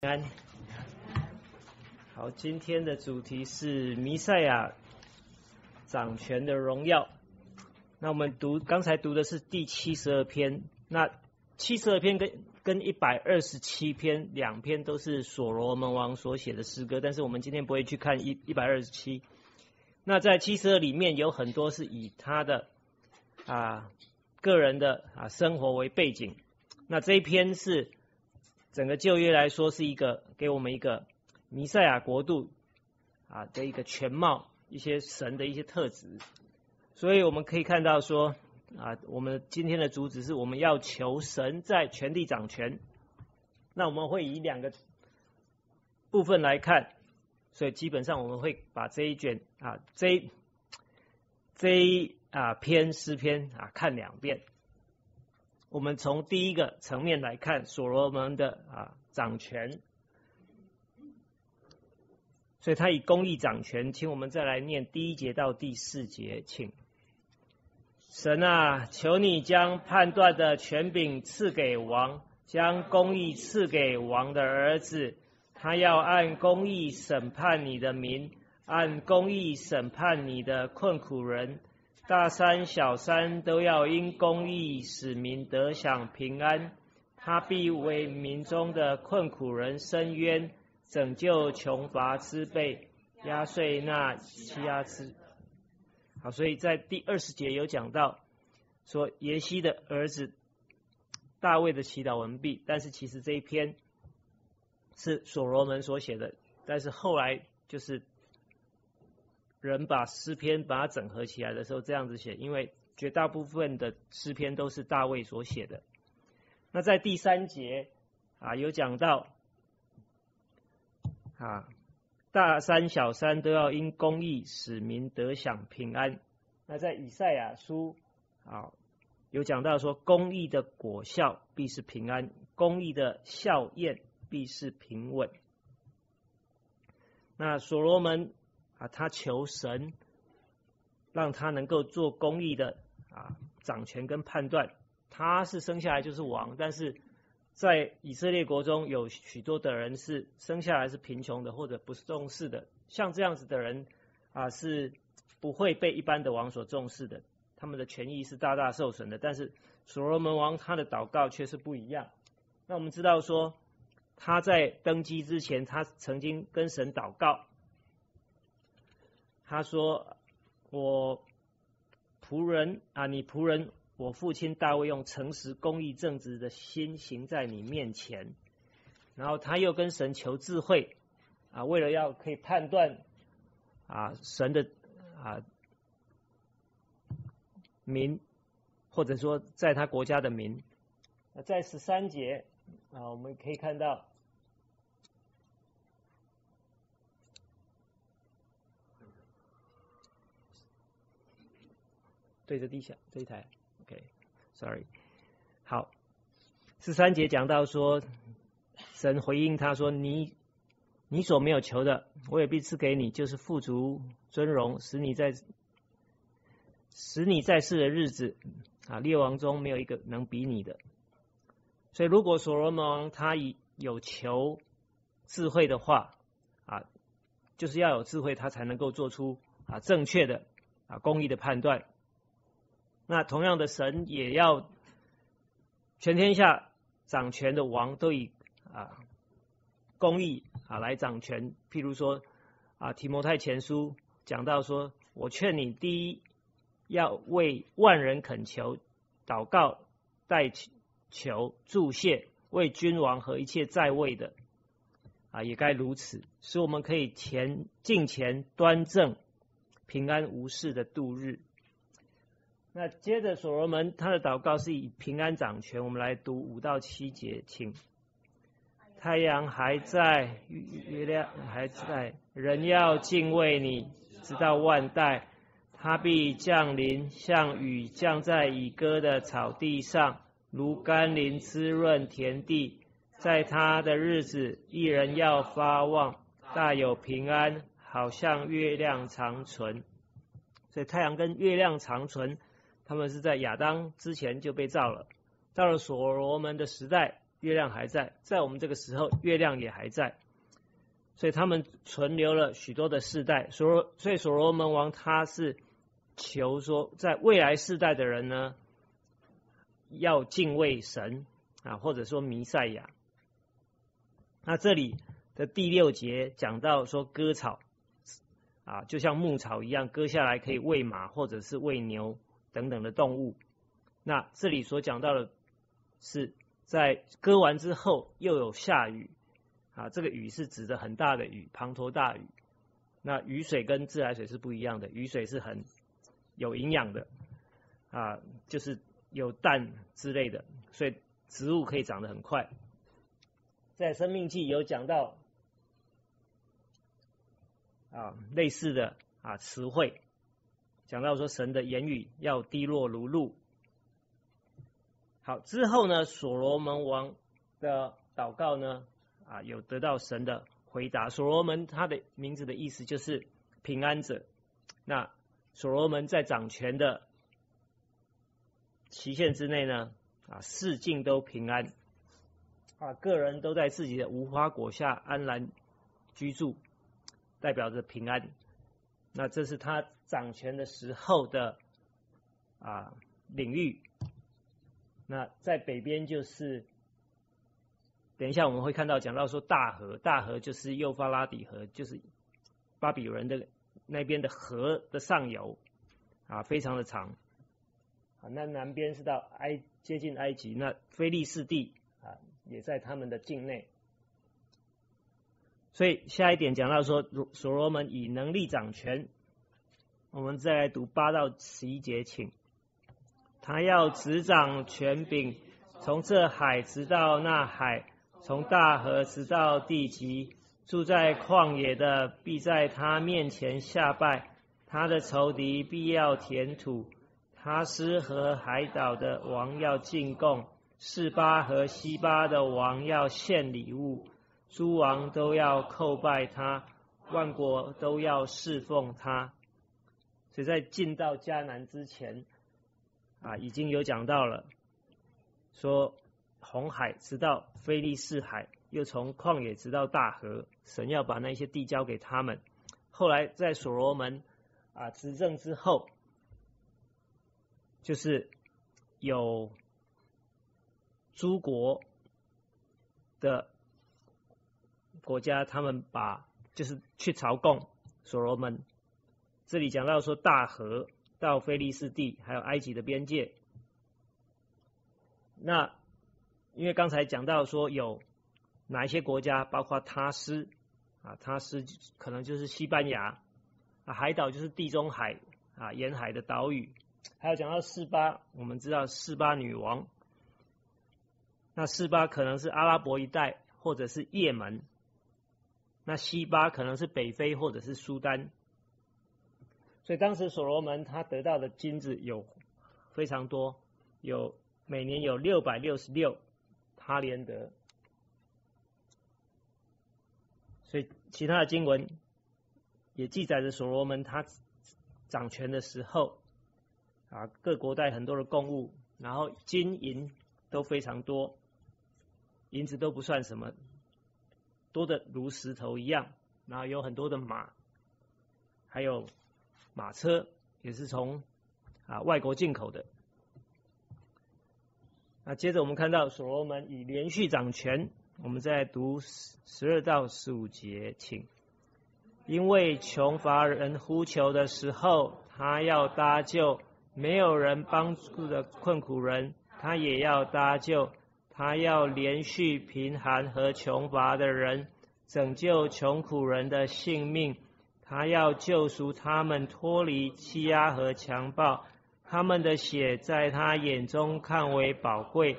安，好，今天的主题是弥赛亚掌权的荣耀。那我们读刚才读的是第七十二篇，那七十二篇跟跟一百二十七篇两篇都是所罗门王所写的诗歌，但是我们今天不会去看一一百二十七。那在七十二里面有很多是以他的啊个人的啊生活为背景，那这一篇是。整个旧约来说，是一个给我们一个弥赛亚国度啊的一个全貌，一些神的一些特质。所以我们可以看到说啊，我们今天的主旨是我们要求神在全地掌权。那我们会以两个部分来看，所以基本上我们会把这一卷啊这这一啊篇诗篇啊看两遍。我们从第一个层面来看所罗门的啊掌权，所以他以公义掌权，请我们再来念第一节到第四节，请神啊，求你将判断的权柄赐给王，将公义赐给王的儿子，他要按公义审判你的民，按公义审判你的困苦人。大山小山都要因公义使民得享平安，他必为民中的困苦人伸冤，拯救穷乏之辈，压碎那欺压之。好，所以在第二十节有讲到，说耶西的儿子大卫的祈祷完毕，但是其实这一篇是所罗门所写的，但是后来就是。人把诗篇把它整合起来的时候，这样子写，因为绝大部分的诗篇都是大卫所写的。那在第三节啊，有讲到啊，大山小山都要因公义使民得享平安。那在以赛亚书啊，有讲到说，公义的果效必是平安，公义的效验必是平稳。那所罗门。啊，他求神让他能够做公义的啊掌权跟判断。他是生下来就是王，但是在以色列国中有许多的人是生下来是贫穷的或者不重视的。像这样子的人啊，是不会被一般的王所重视的，他们的权益是大大受损的。但是所罗门王他的祷告却是不一样。那我们知道说他在登基之前，他曾经跟神祷告。他说：“我仆人啊，你仆人，我父亲大卫用诚实、公义、正直的心行在你面前。然后他又跟神求智慧啊，为了要可以判断啊神的啊民，或者说在他国家的民。在十三节啊，我们可以看到。”对着地下这一台，OK，Sorry，好，十三节讲到说，神回应他说：“你你所没有求的，我也必赐给你，就是富足尊荣，使你在使你在世的日子啊，列王中没有一个能比你的。所以，如果所罗门他以有求智慧的话啊，就是要有智慧，他才能够做出啊正确的啊公义的判断。”那同样的，神也要全天下掌权的王都以啊公义啊来掌权。譬如说啊提摩太前书讲到说，我劝你第一要为万人恳求、祷告、代求、祝谢，为君王和一切在位的啊也该如此，使我们可以前进前端正、平安无事的度日。那接着所罗门他的祷告是以平安掌权，我们来读五到七节，请。太阳还在，月亮还在，人要敬畏你，直到万代。他必降临，像雨降在已割的草地上，如甘霖滋润田地。在他的日子，一人要发旺，大有平安，好像月亮长存。所以太阳跟月亮长存。他们是在亚当之前就被造了，到了所罗门的时代月亮还在，在我们这个时候，月亮也还在，所以他们存留了许多的世代。所罗，所以所罗门王他是求说，在未来世代的人呢，要敬畏神啊，或者说弥赛亚。那这里的第六节讲到说割草啊，就像牧草一样，割下来可以喂马或者是喂牛等等的动物。那这里所讲到的是在割完之后又有下雨啊，这个雨是指的很大的雨，滂沱大雨。那雨水跟自来水是不一样的，雨水是很有营养的啊，就是有氮之类的，所以植物可以长得很快。在生命记有讲到啊类似的啊词汇，讲到说神的言语要滴落如露。好之后呢，所罗门王的祷告呢啊有得到神的回答。所罗门他的名字的意思就是平安者。那所罗门在掌权的期限之内呢啊四境都平安。啊，个人都在自己的无花果下安然居住，代表着平安。那这是他掌权的时候的啊领域。那在北边就是，等一下我们会看到讲到说大河，大河就是幼发拉底河，就是巴比伦的那边的河的上游啊，非常的长。啊，那南边是到埃接近埃及，那菲利士地啊。也在他们的境内，所以下一点讲到说，所罗门以能力掌权。我们再来读八到十一节，请他要执掌权柄，从这海直到那海，从大河直到地极。住在旷野的必在他面前下拜，他的仇敌必要填土，他斯和海岛的王要进贡。四巴和西巴的王要献礼物，诸王都要叩拜他，万国都要侍奉他。所以在进到迦南之前，啊，已经有讲到了，说红海直到菲利士海，又从旷野直到大河，神要把那些地交给他们。后来在所罗门啊执政之后，就是有。诸国的国家，他们把就是去朝贡所罗门。这里讲到说大河到菲利斯地，还有埃及的边界。那因为刚才讲到说有哪一些国家，包括他斯啊，他斯可能就是西班牙啊，海岛就是地中海啊沿海的岛屿。还有讲到四巴，我们知道四巴女王。那四巴可能是阿拉伯一带，或者是也门；那西巴可能是北非，或者是苏丹。所以当时所罗门他得到的金子有非常多，有每年有六百六十六他连德。所以其他的经文也记载着所罗门他掌权的时候，啊，各国带很多的贡物，然后金银都非常多。银子都不算什么，多的如石头一样。然后有很多的马，还有马车，也是从啊外国进口的。那接着我们看到所罗门以连续掌权，我们再读十十二到十五节，请。因为穷乏人呼求的时候，他要搭救；没有人帮助的困苦人，他也要搭救。他要连续贫寒和穷乏的人，拯救穷苦人的性命。他要救赎他们脱离欺压和强暴。他们的血在他眼中看为宝贵。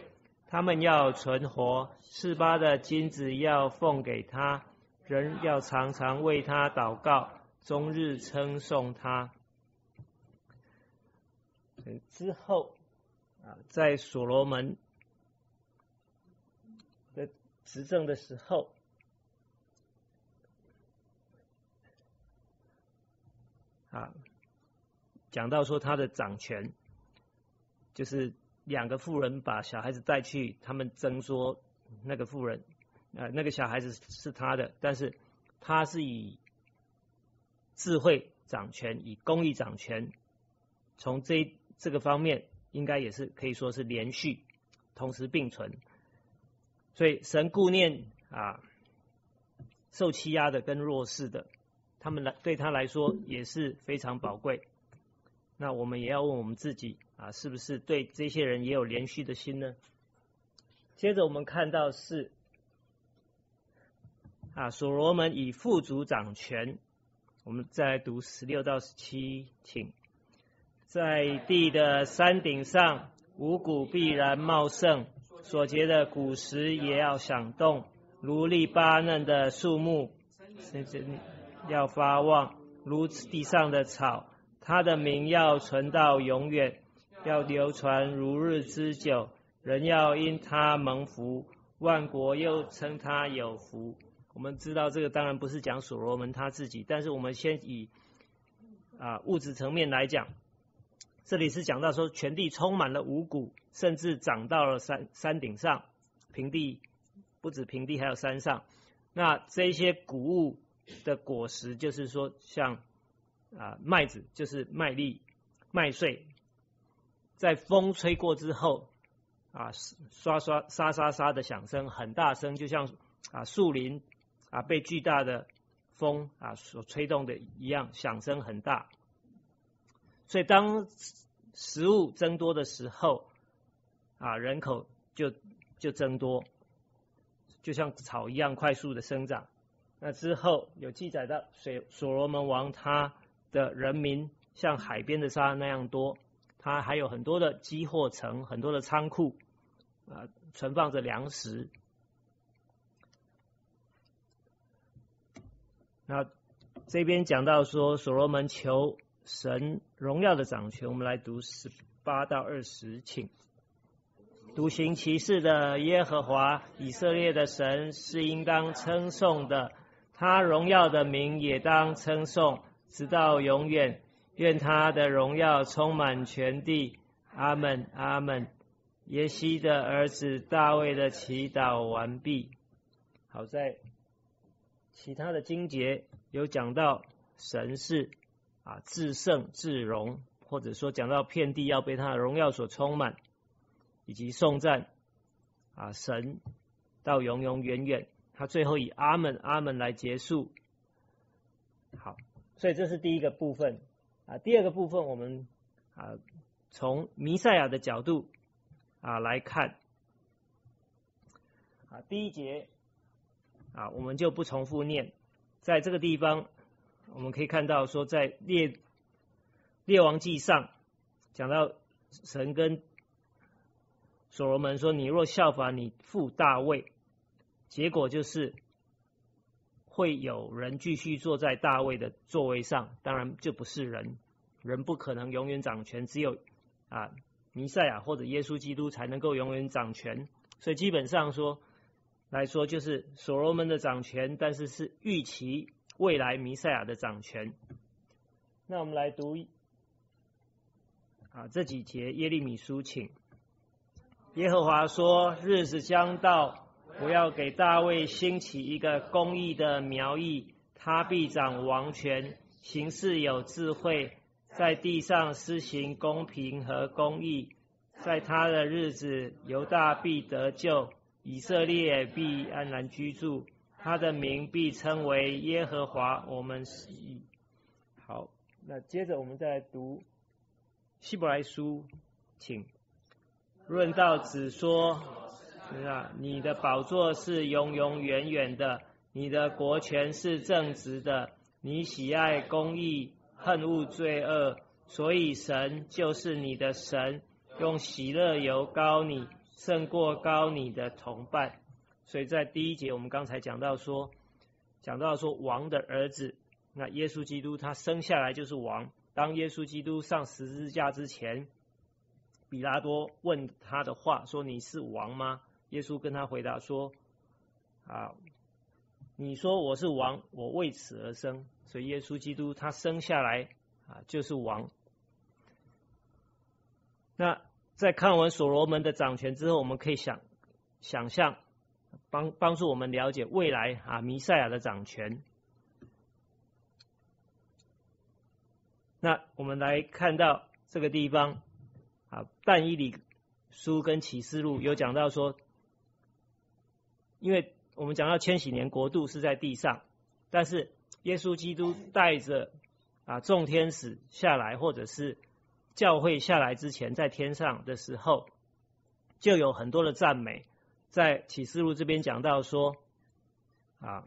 他们要存活。四八的金子要奉给他。人要常常为他祷告，终日称颂他。之后啊，在所罗门。执政的时候，啊，讲到说他的掌权，就是两个妇人把小孩子带去，他们争说那个妇人，呃，那个小孩子是他的，但是他是以智慧掌权，以公义掌权，从这这个方面，应该也是可以说是连续，同时并存。所以神顾念啊，受欺压的跟弱势的，他们来对他来说也是非常宝贵。那我们也要问我们自己啊，是不是对这些人也有连续的心呢？接着我们看到是啊，所罗门以富足掌权。我们再来读十六到十七，请在地的山顶上，五谷必然茂盛。所结的果实也要响动，如利巴嫩的树木，要发旺，如地上的草。它的名要存到永远，要流传如日之久。人要因他蒙福，万国又称他有福。我们知道这个当然不是讲所罗门他自己，但是我们先以啊物质层面来讲。这里是讲到说，全地充满了五谷，甚至长到了山山顶上，平地不止平地，还有山上。那这些谷物的果实，就是说像啊麦子，就是麦粒、麦穗，在风吹过之后，啊刷刷沙沙沙的响声很大声，就像啊树林啊被巨大的风啊所吹动的一样，响声很大。所以，当食物增多的时候，啊，人口就就增多，就像草一样快速的生长。那之后有记载到，水所罗门王他的人民像海边的沙那样多，他还有很多的积货城，很多的仓库，啊，存放着粮食。那这边讲到说，所罗门求。神荣耀的掌权，我们来读十八到二十，请。独行其事的耶和华以色列的神是应当称颂的，他荣耀的名也当称颂，直到永远。愿他的荣耀充满全地。阿门，阿门。耶西的儿子大卫的祈祷完毕。好在其他的经节有讲到神是。啊，至圣至荣，或者说讲到遍地要被他的荣耀所充满，以及颂赞啊神到永永远远，他最后以阿门阿门来结束。好，所以这是第一个部分啊。第二个部分，我们啊从弥赛亚的角度啊来看啊第一节啊我们就不重复念，在这个地方。我们可以看到，说在列列王记上讲到神跟所罗门说：“你若效法你父大卫，结果就是会有人继续坐在大卫的座位上。当然，这不是人，人不可能永远掌权，只有啊弥赛亚或者耶稣基督才能够永远掌权。所以基本上说来说，就是所罗门的掌权，但是是预期。”未来弥赛亚的掌权，那我们来读啊这几节耶利米书，请耶和华说：日子将到，我要给大卫兴起一个公义的苗裔，他必掌王权，行事有智慧，在地上施行公平和公义。在他的日子，犹大必得救，以色列必安然居住。他的名必称为耶和华，我们是好。那接着我们再来读希伯来书，请论道子说：啊，你的宝座是永永远远的，你的国权是正直的，你喜爱公义，恨恶罪恶，所以神就是你的神，用喜乐油膏你，胜过高你的同伴。所以在第一节，我们刚才讲到说，讲到说王的儿子，那耶稣基督他生下来就是王。当耶稣基督上十字架之前，比拉多问他的话说：“你是王吗？”耶稣跟他回答说：“啊，你说我是王，我为此而生。所以耶稣基督他生下来啊就是王。那在看完所罗门的掌权之后，我们可以想想象。帮帮助我们了解未来啊弥赛亚的掌权。那我们来看到这个地方啊，但以理书跟启示录有讲到说，因为我们讲到千禧年国度是在地上，但是耶稣基督带着啊众天使下来，或者是教会下来之前，在天上的时候，就有很多的赞美。在启示录这边讲到说，啊，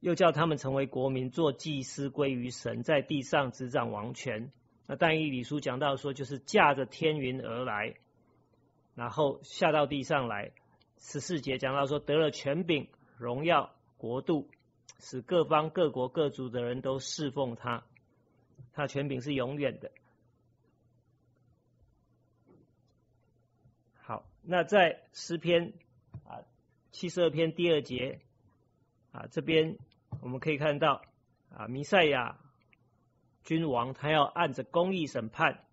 又叫他们成为国民，做祭司归于神，在地上执掌王权。那但以理书讲到说，就是驾着天云而来，然后下到地上来。十四节讲到说，得了权柄、荣耀、国度，使各方各国各族的人都侍奉他。他权柄是永远的。那在诗篇啊七十二篇第二节啊这边我们可以看到啊弥赛亚君王他要按着公义审判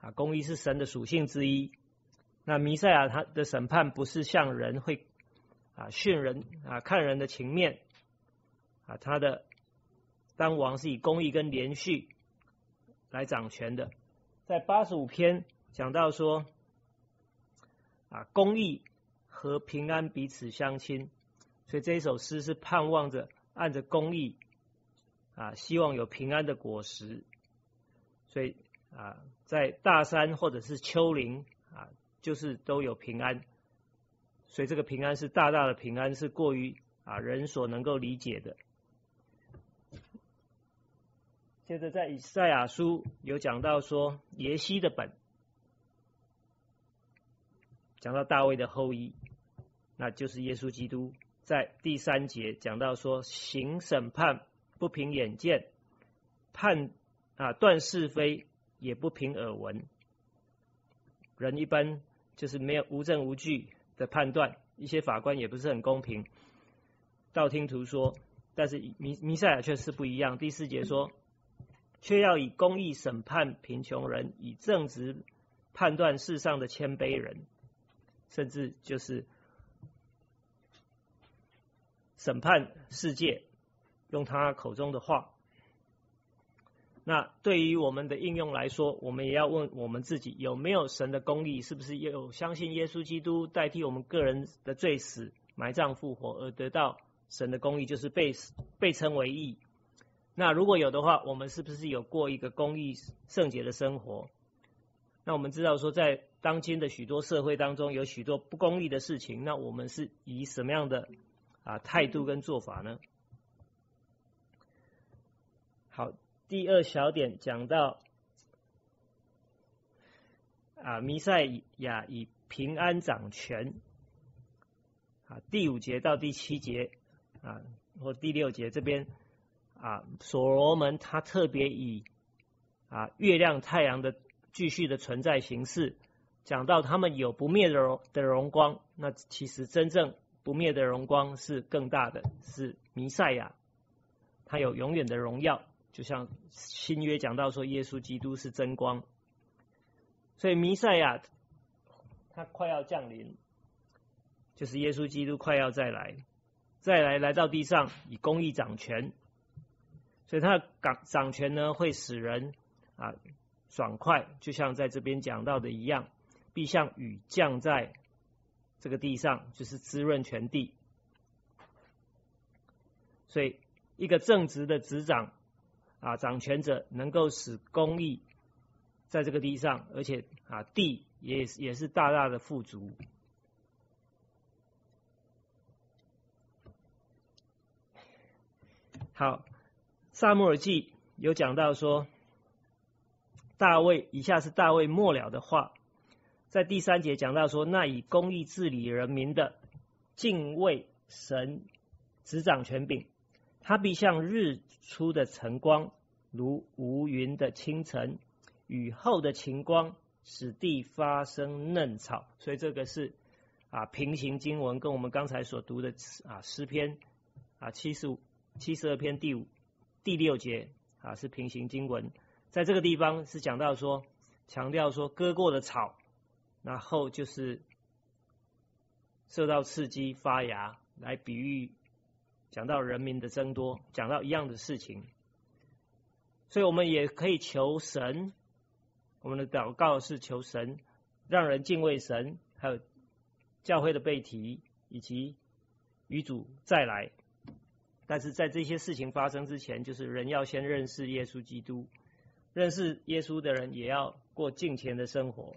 啊公义是神的属性之一。那弥赛亚他的审判不是像人会啊训人啊看人的情面啊他的当王是以公义跟连续来掌权的。在八十五篇讲到说。啊，公义和平安彼此相亲，所以这一首诗是盼望着按着公义啊，希望有平安的果实。所以啊，在大山或者是丘陵啊，就是都有平安。所以这个平安是大大的平安，是过于啊人所能够理解的。接着在以赛亚书有讲到说，耶西的本。讲到大卫的后裔，那就是耶稣基督。在第三节讲到说，行审判不凭眼见，判啊断是非也不凭耳闻。人一般就是没有无证无据的判断，一些法官也不是很公平。道听途说，但是弥弥赛亚却是不一样。第四节说，却要以公义审判贫穷人，以正直判断世上的谦卑人。甚至就是审判世界，用他口中的话。那对于我们的应用来说，我们也要问我们自己：有没有神的公义？是不是有相信耶稣基督代替我们个人的罪死、埋葬、复活，而得到神的公义，就是被被称为义？那如果有的话，我们是不是有过一个公义圣洁的生活？那我们知道说，在当今的许多社会当中，有许多不公义的事情，那我们是以什么样的啊态度跟做法呢？好，第二小点讲到啊，弥赛亚以平安掌权啊，第五节到第七节啊，或第六节这边啊，所罗门他特别以啊月亮、太阳的。继续的存在形式，讲到他们有不灭的荣的荣光，那其实真正不灭的荣光是更大的，是弥赛亚，他有永远的荣耀，就像新约讲到说耶稣基督是真光，所以弥赛亚他快要降临，就是耶稣基督快要再来，再来来到地上以公义掌权，所以他的掌掌权呢会使人啊。爽快，就像在这边讲到的一样，必像雨降在这个地上，就是滋润全地。所以，一个正直的执掌啊，掌权者能够使公义在这个地上，而且啊，地也也是大大的富足。好，萨穆尔记有讲到说。大卫，以下是大卫末了的话，在第三节讲到说，那以公义治理人民的敬畏神执掌权柄，他必像日出的晨光，如无云的清晨，雨后的晴光，使地发生嫩草。所以这个是啊平行经文，跟我们刚才所读的啊诗篇啊七十五七十二篇第五第六节啊是平行经文。在这个地方是讲到说，强调说割过的草，然后就是受到刺激发芽，来比喻讲到人民的增多，讲到一样的事情。所以我们也可以求神，我们的祷告是求神让人敬畏神，还有教会的背提以及与主再来。但是在这些事情发生之前，就是人要先认识耶稣基督，认识耶稣的人也要过敬虔的生活。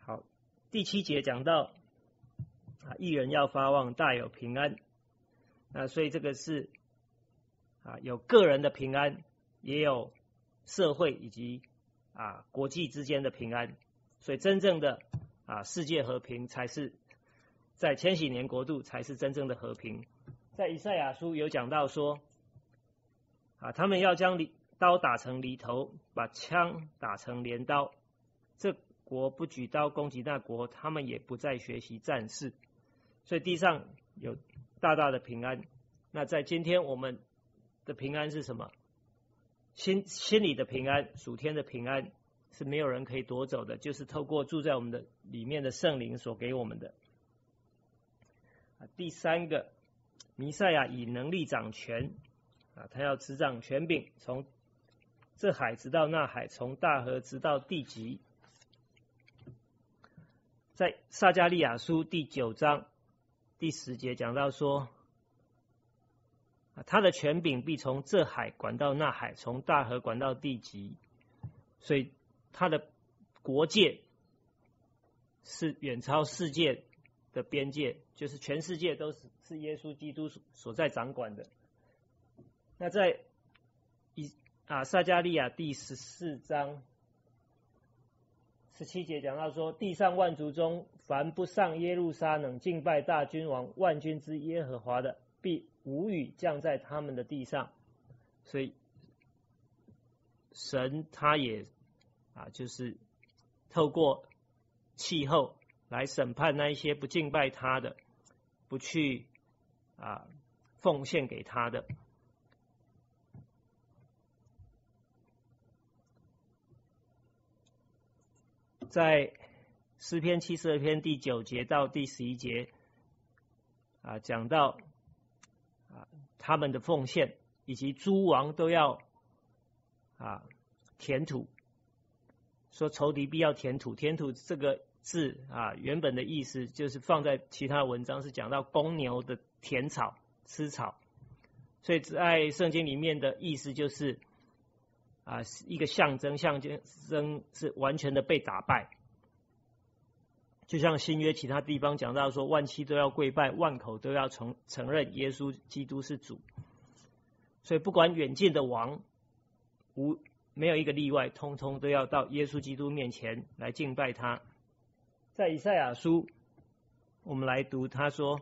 好，第七节讲到啊，一人要发旺，大有平安。那所以这个是啊，有个人的平安，也有社会以及啊国际之间的平安。所以真正的啊世界和平才是。在千禧年国度才是真正的和平。在以赛亚书有讲到说，啊，他们要将犁刀打成犁头，把枪打成镰刀。这国不举刀攻击那国，他们也不再学习战事。所以地上有大大的平安。那在今天我们的平安是什么？心心里的平安，属天的平安是没有人可以夺走的，就是透过住在我们的里面的圣灵所给我们的。第三个，弥赛亚以能力掌权，啊，他要执掌权柄，从这海直到那海，从大河直到地极。在撒加利亚书第九章第十节讲到说，他的权柄必从这海管到那海，从大河管到地极，所以他的国界是远超世界。的边界就是全世界都是是耶稣基督所所在掌管的。那在以啊撒加利亚第十四章十七节讲到说，地上万族中凡不上耶路撒冷敬拜大君王万军之耶和华的，必无雨降在他们的地上。所以神他也啊就是透过气候。来审判那一些不敬拜他的，不去啊奉献给他的。在诗篇七十二篇第九节到第十一节啊，讲到啊他们的奉献，以及诸王都要啊填土，说仇敌必要填土，填土这个。字啊，原本的意思就是放在其他文章是讲到公牛的填草吃草，所以在圣经里面的意思就是啊一个象征，象征是完全的被打败，就像新约其他地方讲到说，万期都要跪拜，万口都要承承认耶稣基督是主，所以不管远近的王，无没有一个例外，通通都要到耶稣基督面前来敬拜他。在以赛亚书，我们来读，他说：“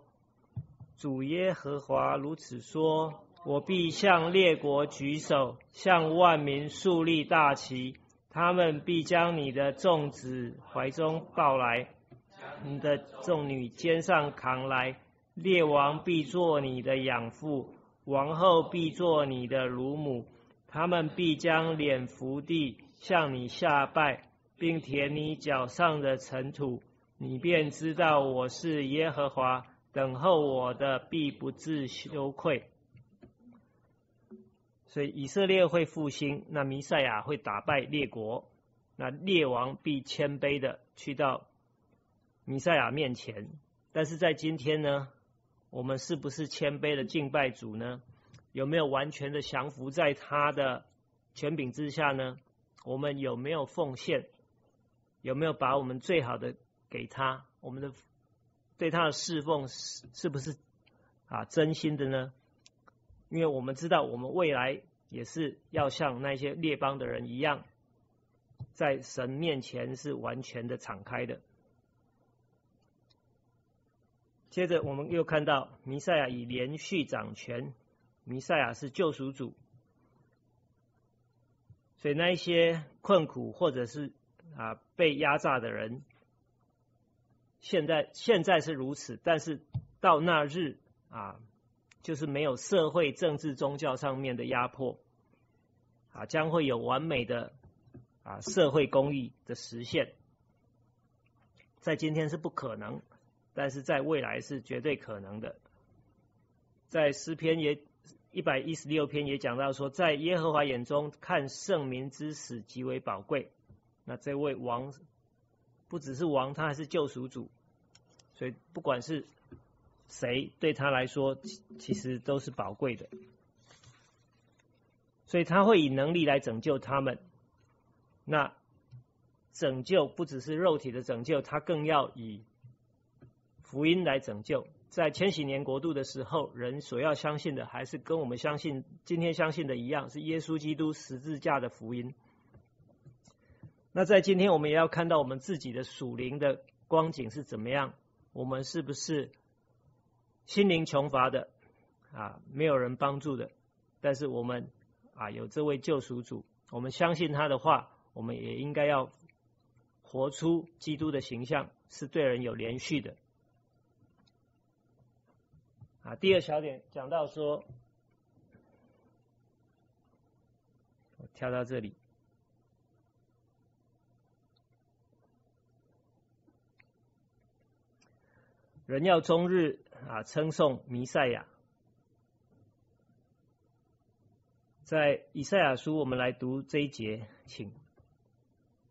主耶和华如此说：我必向列国举手，向万民树立大旗，他们必将你的众子怀中抱来，你的众女肩上扛来。列王必做你的养父，王后必做你的乳母，他们必将脸伏地向你下拜。”并舔你脚上的尘土，你便知道我是耶和华。等候我的必不自羞愧。所以以色列会复兴，那弥赛亚会打败列国，那列王必谦卑的去到弥赛亚面前。但是在今天呢，我们是不是谦卑的敬拜主呢？有没有完全的降服在他的权柄之下呢？我们有没有奉献？有没有把我们最好的给他？我们的对他的侍奉是是不是啊真心的呢？因为我们知道，我们未来也是要像那些列邦的人一样，在神面前是完全的敞开的。接着，我们又看到弥赛亚已连续掌权，弥赛亚是救赎主，所以那一些困苦或者是。啊，被压榨的人，现在现在是如此，但是到那日啊，就是没有社会、政治、宗教上面的压迫，啊，将会有完美的啊社会公益的实现。在今天是不可能，但是在未来是绝对可能的。在诗篇也一百一十六篇也讲到说，在耶和华眼中看圣民之死极为宝贵。那这位王不只是王，他还是救赎主，所以不管是谁对他来说，其实都是宝贵的。所以他会以能力来拯救他们。那拯救不只是肉体的拯救，他更要以福音来拯救。在千禧年国度的时候，人所要相信的，还是跟我们相信今天相信的一样，是耶稣基督十字架的福音。那在今天，我们也要看到我们自己的属灵的光景是怎么样。我们是不是心灵穷乏的啊？没有人帮助的，但是我们啊有这位救赎主，我们相信他的话，我们也应该要活出基督的形象，是对人有连续的。啊，第二小点讲到说，我跳到这里。人要终日啊称颂弥赛亚，在以赛亚书，我们来读这一节，请。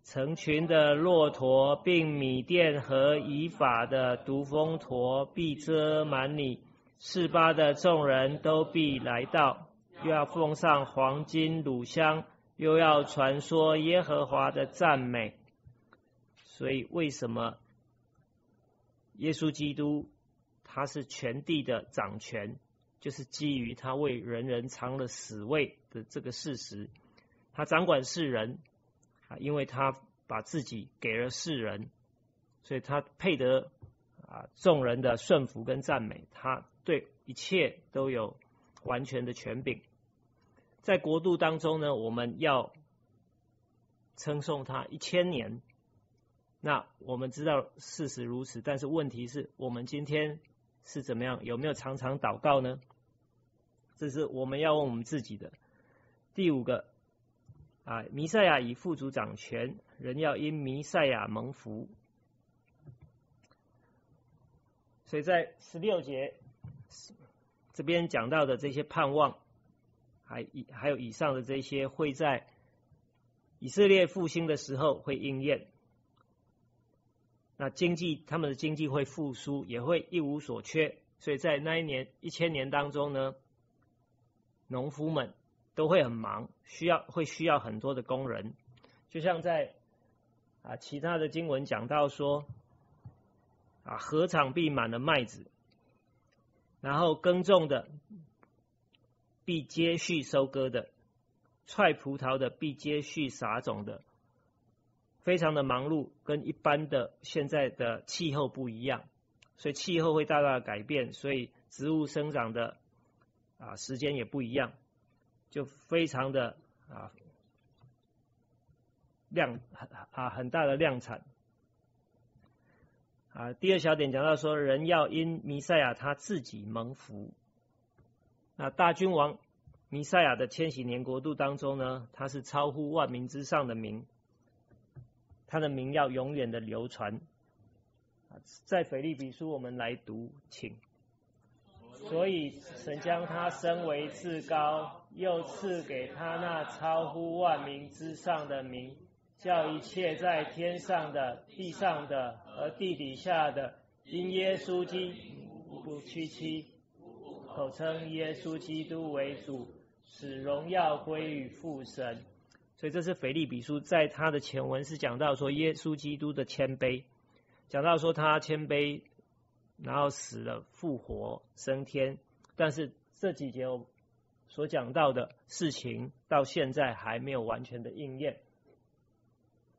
成群的骆驼，并米甸和以法的毒蜂驼，必遮满你；四巴的众人都必来到，又要奉上黄金乳香，又要传说耶和华的赞美。所以，为什么？耶稣基督，他是全地的掌权，就是基于他为人人尝了死味的这个事实。他掌管世人啊，因为他把自己给了世人，所以他配得啊众人的顺服跟赞美。他对一切都有完全的权柄。在国度当中呢，我们要称颂他一千年。那我们知道事实如此，但是问题是我们今天是怎么样？有没有常常祷告呢？这是我们要问我们自己的。第五个啊，弥赛亚以副主掌权，人要因弥赛亚蒙福。所以在十六节这边讲到的这些盼望，还以还有以上的这些，会在以色列复兴的时候会应验。那经济，他们的经济会复苏，也会一无所缺。所以在那一年一千年当中呢，农夫们都会很忙，需要会需要很多的工人。就像在啊其他的经文讲到说，啊禾场必满了麦子，然后耕种的必接续收割的，踹葡萄的必接续撒种的。非常的忙碌，跟一般的现在的气候不一样，所以气候会大大的改变，所以植物生长的啊时间也不一样，就非常的啊量啊很大的量产啊。第二小点讲到说，人要因弥赛亚他自己蒙福。那大君王弥赛亚的千禧年国度当中呢，他是超乎万民之上的名。他的名要永远的流传。在腓立比书，我们来读，请。所以神将他升为至高，又赐给他那超乎万民之上的名，叫一切在天上的、地上的和地底下的，因耶稣基督不屈膝，口称耶稣基督为主，使荣耀归于父神。所以这是腓利比书，在他的前文是讲到说耶稣基督的谦卑，讲到说他谦卑，然后死了复活升天，但是这几节所讲到的事情到现在还没有完全的应验。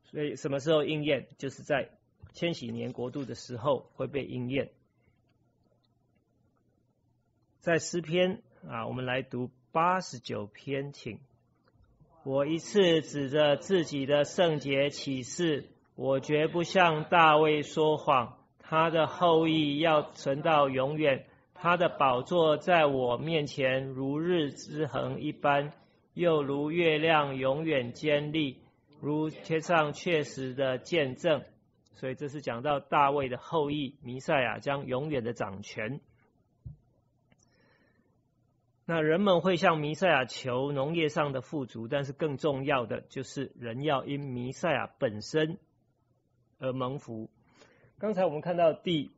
所以什么时候应验？就是在千禧年国度的时候会被应验。在诗篇啊，我们来读八十九篇，请。我一次指着自己的圣洁启示，我绝不向大卫说谎。他的后裔要存到永远，他的宝座在我面前如日之恒一般，又如月亮永远坚立，如天上确实的见证。所以这是讲到大卫的后裔弥赛亚将永远的掌权。那人们会向弥赛亚求农业上的富足，但是更重要的就是人要因弥赛亚本身而蒙福。刚才我们看到第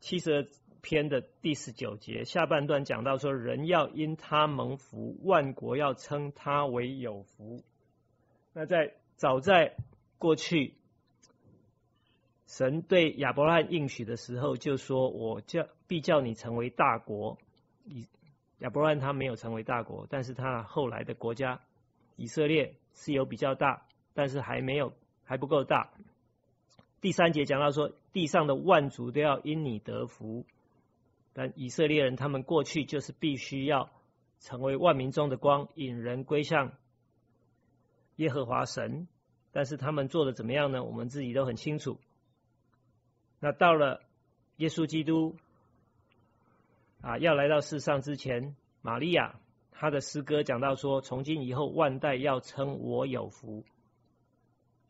七十篇的第十九节下半段讲到说，人要因他蒙福，万国要称他为有福。那在早在过去，神对亚伯拉罕应许的时候，就说：“我叫必叫你成为大国。”以亚伯拉罕他没有成为大国，但是他后来的国家以色列是有比较大，但是还没有还不够大。第三节讲到说，地上的万族都要因你得福，但以色列人他们过去就是必须要成为万民中的光，引人归向耶和华神。但是他们做的怎么样呢？我们自己都很清楚。那到了耶稣基督。啊，要来到世上之前，玛利亚她的诗歌讲到说，从今以后万代要称我有福。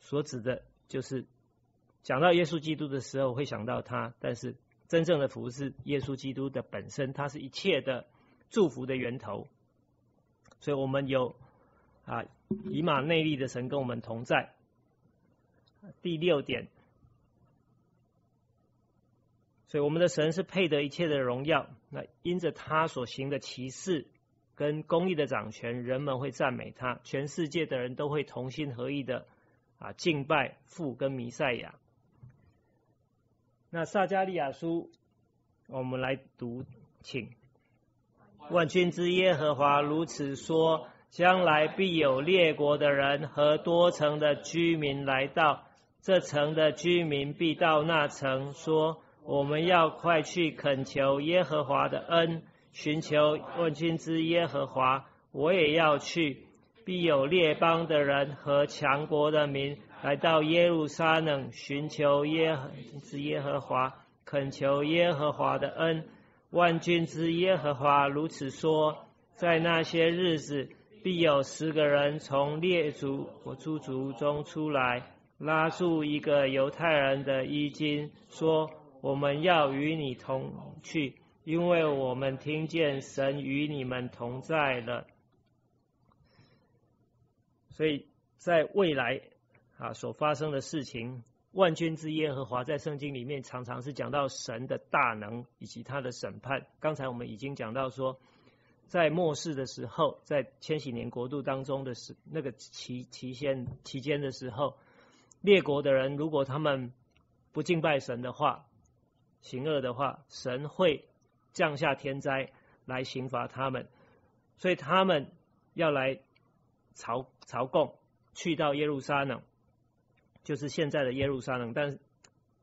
所指的就是讲到耶稣基督的时候会想到他，但是真正的福是耶稣基督的本身，他是一切的祝福的源头。所以我们有啊以马内利的神跟我们同在。第六点。所以我们的神是配得一切的荣耀。那因着他所行的奇事跟公义的掌权，人们会赞美他，全世界的人都会同心合意的啊敬拜父跟弥赛亚。那撒加利亚书，我们来读，请万军之耶和华如此说：将来必有列国的人和多城的居民来到，这城的居民必到那城说。我们要快去恳求耶和华的恩，寻求万军之耶和华。我也要去，必有列邦的人和强国的民来到耶路撒冷，寻求耶和之耶和华，恳求耶和华的恩。万军之耶和华如此说：在那些日子，必有十个人从列族或诸族中出来，拉住一个犹太人的衣襟，说。我们要与你同去，因为我们听见神与你们同在了。所以在未来啊所发生的事情，万军之耶和华在圣经里面常常是讲到神的大能以及他的审判。刚才我们已经讲到说，在末世的时候，在千禧年国度当中的时那个期期限期间的时候，列国的人如果他们不敬拜神的话，行恶的话，神会降下天灾来刑罚他们，所以他们要来朝朝贡，去到耶路撒冷，就是现在的耶路撒冷。但是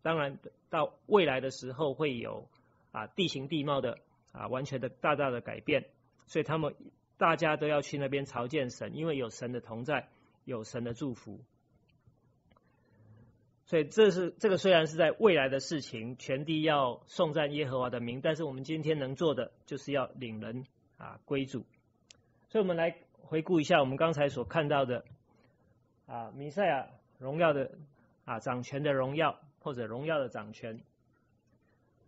当然到未来的时候会有啊地形地貌的啊完全的大大的改变，所以他们大家都要去那边朝见神，因为有神的同在，有神的祝福。所以这是这个虽然是在未来的事情，全地要颂赞耶和华的名，但是我们今天能做的就是要领人啊归主。所以我们来回顾一下我们刚才所看到的啊弥赛亚荣耀的啊掌权的荣耀或者荣耀的掌权。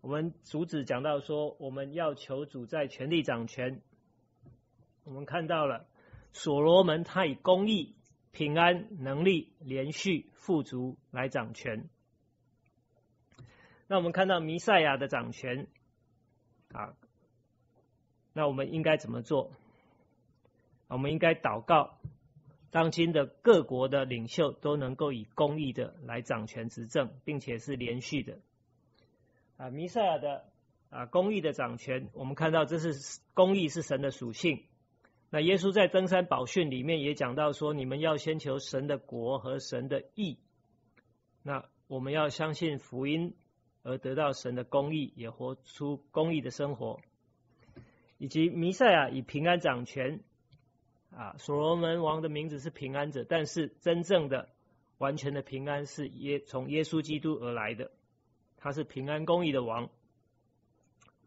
我们主旨讲到说我们要求主在权力掌权，我们看到了所罗门他以公义。平安、能力、连续、富足来掌权。那我们看到弥赛亚的掌权啊，那我们应该怎么做？我们应该祷告，当今的各国的领袖都能够以公义的来掌权执政，并且是连续的。啊，弥赛亚的啊公义的掌权，我们看到这是公义是神的属性。那耶稣在登山宝训里面也讲到说，你们要先求神的国和神的义。那我们要相信福音，而得到神的公义，也活出公义的生活。以及弥赛亚以平安掌权，啊，所罗门王的名字是平安者，但是真正的完全的平安是耶从耶稣基督而来的，他是平安公义的王。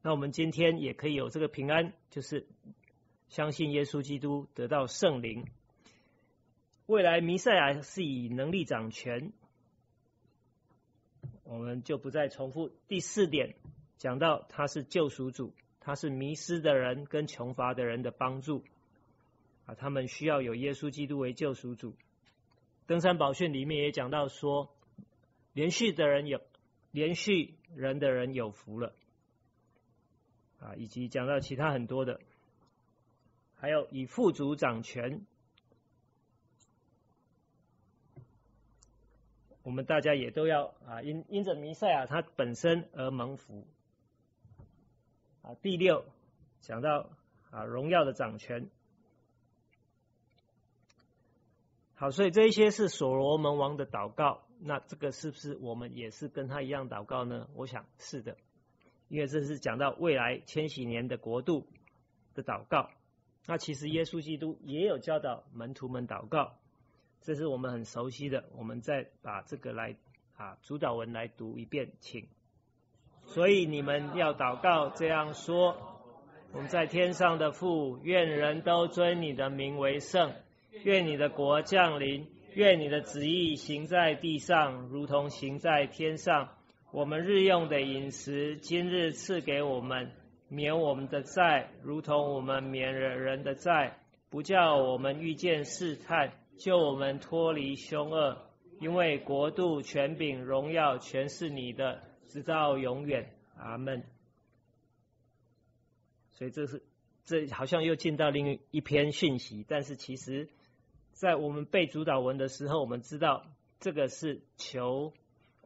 那我们今天也可以有这个平安，就是。相信耶稣基督得到圣灵，未来弥赛亚是以能力掌权，我们就不再重复。第四点讲到他是救赎主，他是迷失的人跟穷乏的人的帮助啊，他们需要有耶稣基督为救赎主。登山宝训里面也讲到说，连续的人有连续人的人有福了啊，以及讲到其他很多的，还有以富足掌权。我们大家也都要啊，因因着弥赛亚他本身而蒙福啊。第六讲到啊，荣耀的掌权。好，所以这一些是所罗门王的祷告。那这个是不是我们也是跟他一样祷告呢？我想是的，因为这是讲到未来千禧年的国度的祷告。那其实耶稣基督也有教导门徒们祷告。这是我们很熟悉的，我们再把这个来啊主导文来读一遍，请。所以你们要祷告，这样说：我们在天上的父，愿人都尊你的名为圣，愿你的国降临，愿你的旨意行在地上，如同行在天上。我们日用的饮食，今日赐给我们，免我们的债，如同我们免人人的债，不叫我们遇见试探。救我们脱离凶恶，因为国度、权柄、荣耀全是你的，直到永远。阿门。所以这是这好像又进到另一篇讯息，但是其实，在我们背主导文的时候，我们知道这个是求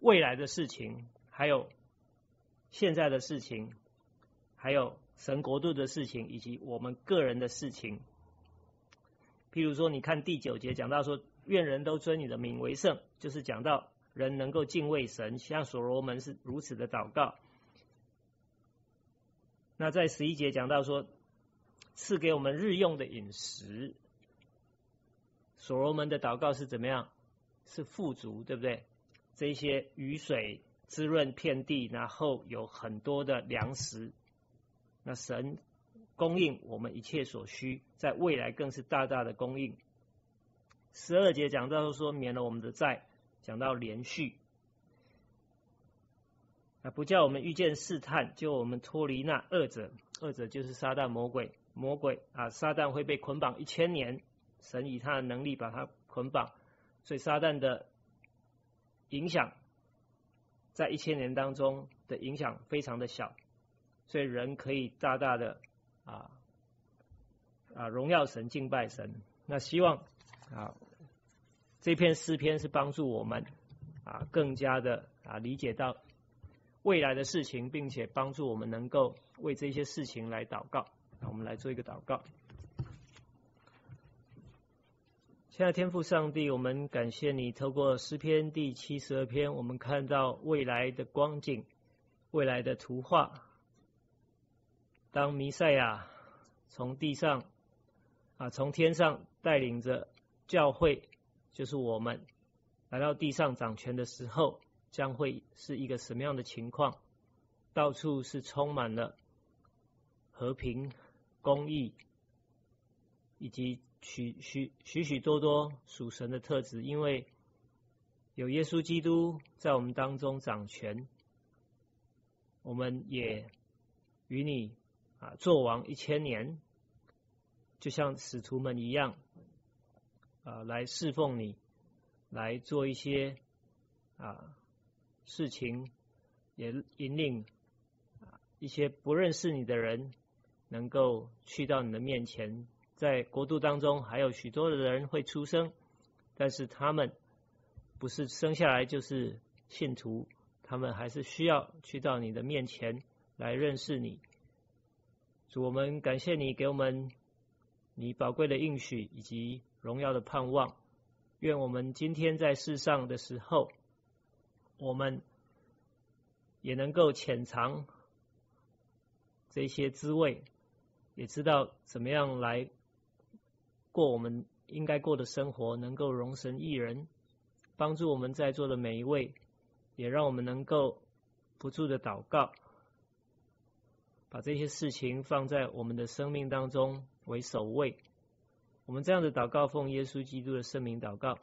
未来的事情，还有现在的事情，还有神国度的事情，以及我们个人的事情。譬如说，你看第九节讲到说，愿人都尊你的名为圣，就是讲到人能够敬畏神，像所罗门是如此的祷告。那在十一节讲到说，赐给我们日用的饮食，所罗门的祷告是怎么样？是富足，对不对？这些雨水滋润遍地，然后有很多的粮食，那神。供应我们一切所需，在未来更是大大的供应。十二节讲到说免了我们的债，讲到连续，啊，不叫我们遇见试探，就我们脱离那二者，二者就是撒旦魔鬼，魔鬼啊，撒旦会被捆绑一千年，神以他的能力把他捆绑，所以撒旦的影响在一千年当中的影响非常的小，所以人可以大大的。啊啊！荣耀神，敬拜神。那希望啊，这篇诗篇是帮助我们啊，更加的啊理解到未来的事情，并且帮助我们能够为这些事情来祷告。那我们来做一个祷告。现在天父上帝，我们感谢你，透过诗篇第七十二篇，我们看到未来的光景，未来的图画。当弥赛亚从地上啊，从天上带领着教会，就是我们来到地上掌权的时候，将会是一个什么样的情况？到处是充满了和平、公义，以及许许许许多多属神的特质。因为有耶稣基督在我们当中掌权，我们也与你。啊，做王一千年，就像使徒们一样，啊，来侍奉你，来做一些啊事情，也引领一些不认识你的人，能够去到你的面前。在国度当中，还有许多的人会出生，但是他们不是生下来就是信徒，他们还是需要去到你的面前来认识你。我们感谢你给我们你宝贵的应许以及荣耀的盼望。愿我们今天在世上的时候，我们也能够潜藏这些滋味，也知道怎么样来过我们应该过的生活，能够容神一人，帮助我们在座的每一位，也让我们能够不住的祷告。把这些事情放在我们的生命当中为首位。我们这样的祷告，奉耶稣基督的圣名祷告。